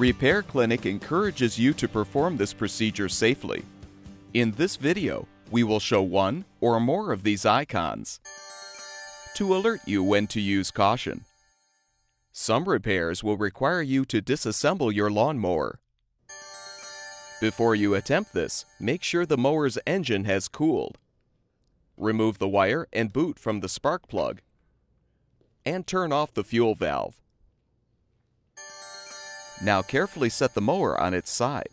Repair Clinic encourages you to perform this procedure safely. In this video, we will show one or more of these icons to alert you when to use caution. Some repairs will require you to disassemble your lawnmower. Before you attempt this, make sure the mower's engine has cooled. Remove the wire and boot from the spark plug. And turn off the fuel valve. Now carefully set the mower on its side.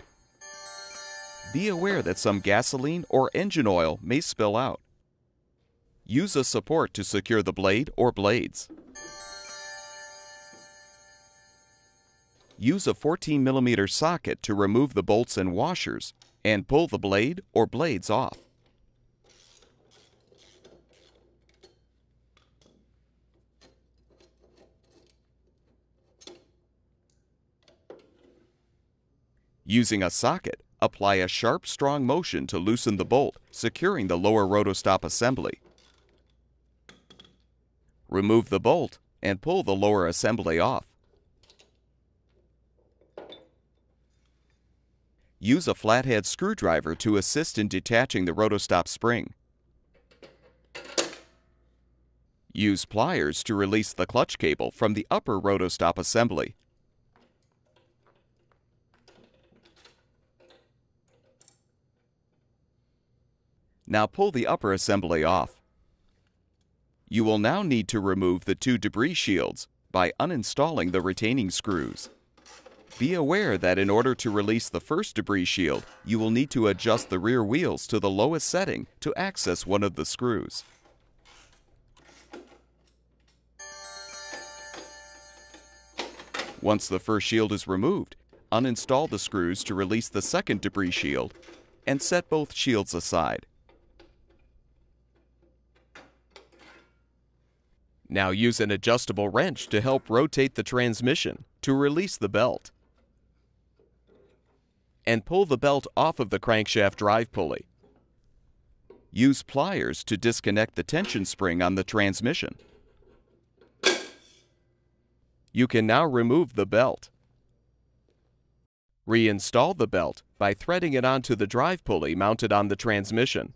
Be aware that some gasoline or engine oil may spill out. Use a support to secure the blade or blades. Use a 14 mm socket to remove the bolts and washers and pull the blade or blades off. Using a socket, apply a sharp, strong motion to loosen the bolt, securing the lower rotostop assembly. Remove the bolt and pull the lower assembly off. Use a flathead screwdriver to assist in detaching the rotostop spring. Use pliers to release the clutch cable from the upper rotostop assembly. Now pull the upper assembly off. You will now need to remove the two debris shields by uninstalling the retaining screws. Be aware that in order to release the first debris shield, you will need to adjust the rear wheels to the lowest setting to access one of the screws. Once the first shield is removed, uninstall the screws to release the second debris shield and set both shields aside. Now use an adjustable wrench to help rotate the transmission to release the belt. And pull the belt off of the crankshaft drive pulley. Use pliers to disconnect the tension spring on the transmission. You can now remove the belt. Reinstall the belt by threading it onto the drive pulley mounted on the transmission.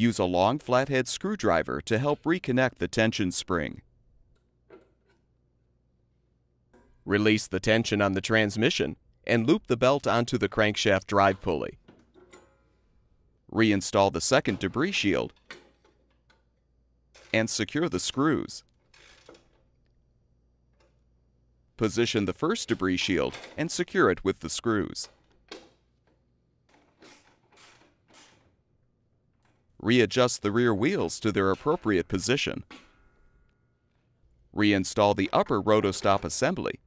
Use a long flathead screwdriver to help reconnect the tension spring. Release the tension on the transmission and loop the belt onto the crankshaft drive pulley. Reinstall the second debris shield and secure the screws. Position the first debris shield and secure it with the screws. Readjust the rear wheels to their appropriate position. Reinstall the upper rotostop assembly.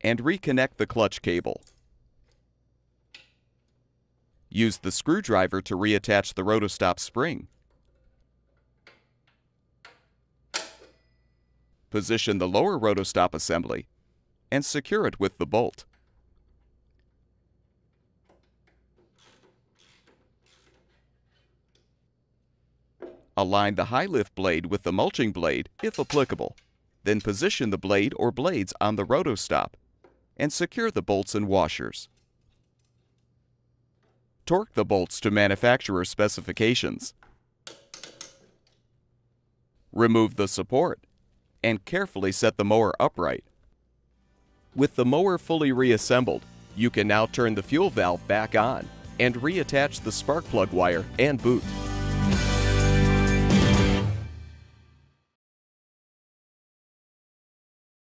And reconnect the clutch cable. Use the screwdriver to reattach the rotostop spring. Position the lower rotostop assembly and secure it with the bolt. Align the high lift blade with the mulching blade, if applicable. Then position the blade or blades on the rotostop and secure the bolts and washers. Torque the bolts to manufacturer specifications. Remove the support and carefully set the mower upright. With the mower fully reassembled, you can now turn the fuel valve back on and reattach the spark plug wire and boot.